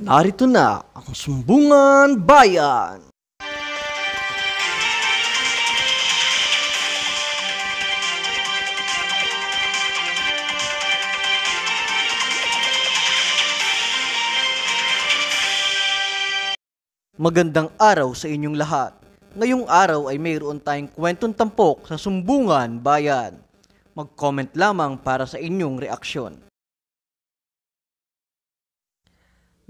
Narito na ang Sumbungan Bayan. Magandang araw sa inyong lahat. Ngayong araw ay mayroon tayong kwentong tampok sa Sumbungan Bayan. Mag-comment lamang para sa inyong reaksyon.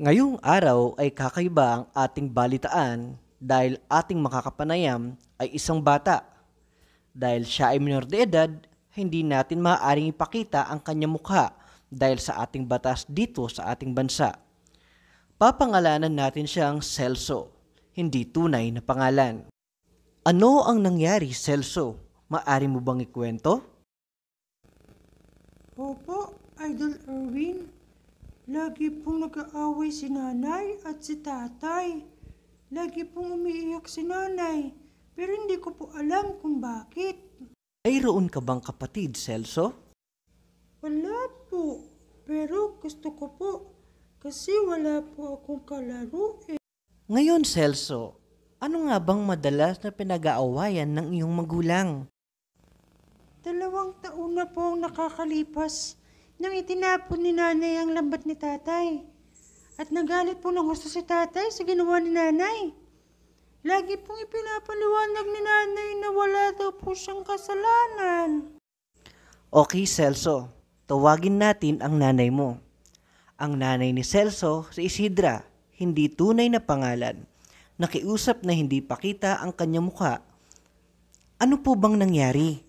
Ngayong araw ay kakaiba ang ating balitaan dahil ating makakapanayam ay isang bata. Dahil siya ay minor de edad, hindi natin maaaring ipakita ang kanyang mukha dahil sa ating batas dito sa ating bansa. Papangalanan natin siyang Celso, hindi tunay na pangalan. Ano ang nangyari, Celso? Maari mo bang ikwento? Opo, Idol Erwin. Lagi pong nag-aaway si nanay at si tatay. Lagi pong umiiyak si nanay. Pero hindi ko po alam kung bakit. Mayroon ka bang kapatid, Celso? Wala po. Pero gusto ko po. Kasi wala po akong kalaro eh. Ngayon, Celso, ano nga bang madalas na pinag-aawayan ng iyong magulang? Dalawang taon na po ang nakakalipas nang itinapon ni nanay ang lambat ni tatay. At nagalit po ng gusto si tatay sa ginawa ni nanay. Lagi pong ipinapaliwanag ni nanay na wala daw po siyang kasalanan. Okay, Celso, tawagin natin ang nanay mo. Ang nanay ni Celso si Isidra, hindi tunay na pangalan. Nakiusap na hindi pakita ang kanyang mukha. Ano po bang nangyari?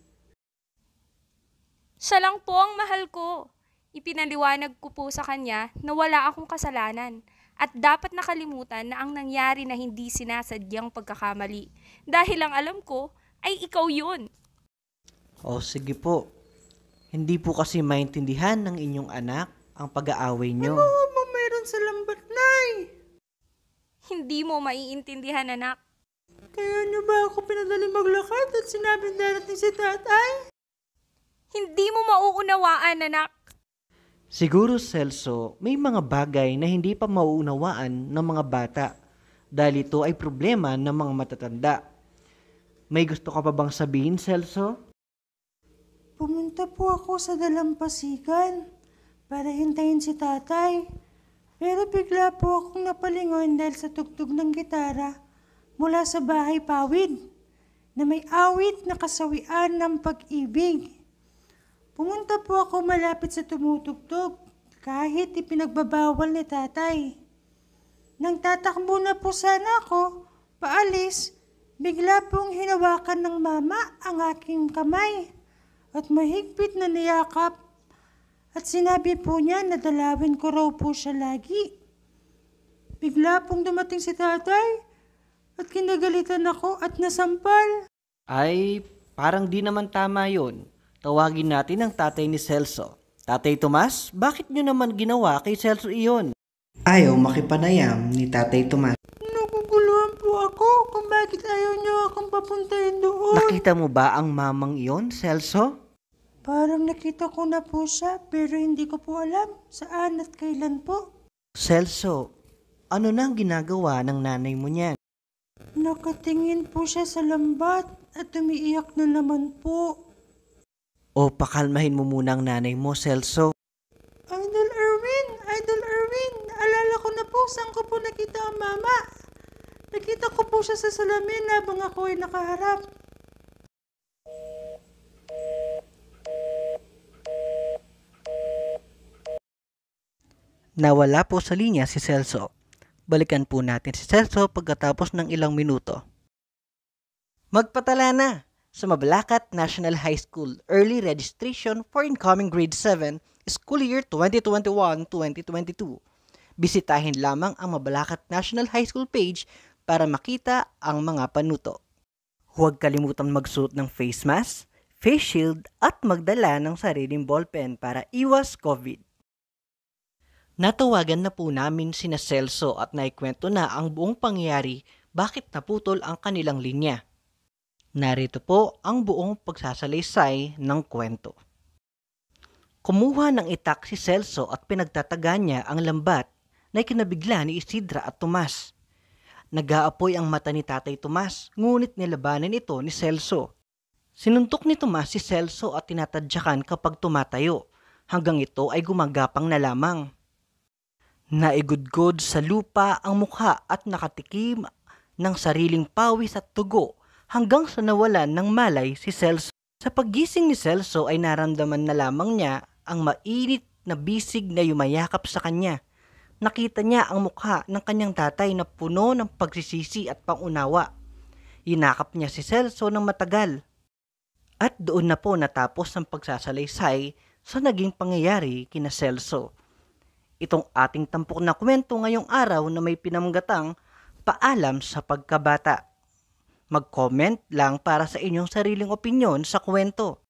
Siya lang po ang mahal ko. Ipinaliwanag ko po sa kanya na wala akong kasalanan at dapat nakalimutan na ang nangyari na hindi sinasadyang pagkakamali. Dahil ang alam ko ay ikaw yun. O sige po, hindi po kasi maintindihan ng inyong anak ang pag-aaway nyo. Oo ba mayroon sa lambat, nay? Hindi mo maiintindihan anak. Kaya niyo ba ako pinadali maglakad at sinabing darating si tatay? Hindi mo mauunawaan anak. Siguro, Celso, may mga bagay na hindi pa mauunawaan ng mga bata dahil ito ay problema ng mga matatanda. May gusto ka pa bang sabihin, Celso? Pumunta po ako sa dalampasigan para hintayin si tatay. Pero bigla po akong napalingon dahil sa tugtog ng gitara mula sa bahay pawid na may awit na kasawian ng pag-ibig. Pumunta po ako malapit sa tumutugtog kahit ipinagbabawal ni tatay. Nang tatakbo na po sana ako, paalis, bigla pong hinawakan ng mama ang aking kamay at mahigpit na niyakap at sinabi po niya na dalawin ko raw po siya lagi. Bigla pong dumating si tatay at kinagalitan ako at nasampal. Ay, parang di naman tama yon. Tawagin natin ang tatay ni Celso. Tatay Tomas, bakit nyo naman ginawa kay Celso iyon? Ayaw makipanayam ni Tatay Tomas. Naguguluhan po ako kung bakit ayaw niyo akong papuntahin doon. Nakita mo ba ang mamang iyon, Celso? Parang nakita ko na po siya pero hindi ko po alam saan at kailan po. Celso, ano na ang ginagawa ng nanay mo niyan? Nakatingin po siya sa lambat at umiiyak na naman po. O pakalmahin mo muna ang nanay mo, Celso. Idol Erwin! Idol Erwin! Alala ko na po saan ko po nakita ang mama. Nakita ko po siya sa salamin habang ako ay nakaharap. Nawala po sa linya si Celso. Balikan po natin si Celso pagkatapos ng ilang minuto. Magpatala na sa Mabalacat National High School Early Registration for Incoming Grade 7 School Year 2021-2022. Bisitahin lamang ang Mabalacat National High School page para makita ang mga panuto. Huwag kalimutan magsuot ng face mask, face shield at magdala ng sariling ballpen para iwas COVID. Natawagan na po namin sina Celso at naikwento na ang buong pangyayari bakit naputol ang kanilang linya. Narito po ang buong pagsasalaysay ng kwento. Kumuha ng itak si Celso at pinagtataga niya ang lambat na ikinabigla ni Isidra at Tomas. Nag-aapoy ang mata ni Tatay Tomas, ngunit nilabanan ito ni Celso. Sinuntok ni Tomas si Celso at tinatadyakan kapag tumatayo, hanggang ito ay gumagapang na lamang. Naigudgod sa lupa ang mukha at nakatikim ng sariling pawis at tugo hanggang sa nawalan ng malay si Celso. Sa paggising ni Celso ay naramdaman na lamang niya ang mainit na bisig na yumayakap sa kanya. Nakita niya ang mukha ng kanyang tatay na puno ng pagsisisi at pangunawa. Inakap niya si Celso ng matagal. At doon na po natapos ang pagsasalaysay sa naging pangyayari kina Celso. Itong ating tampok na kwento ngayong araw na may pinamgatang paalam sa pagkabata. Mag-comment lang para sa inyong sariling opinyon sa kwento.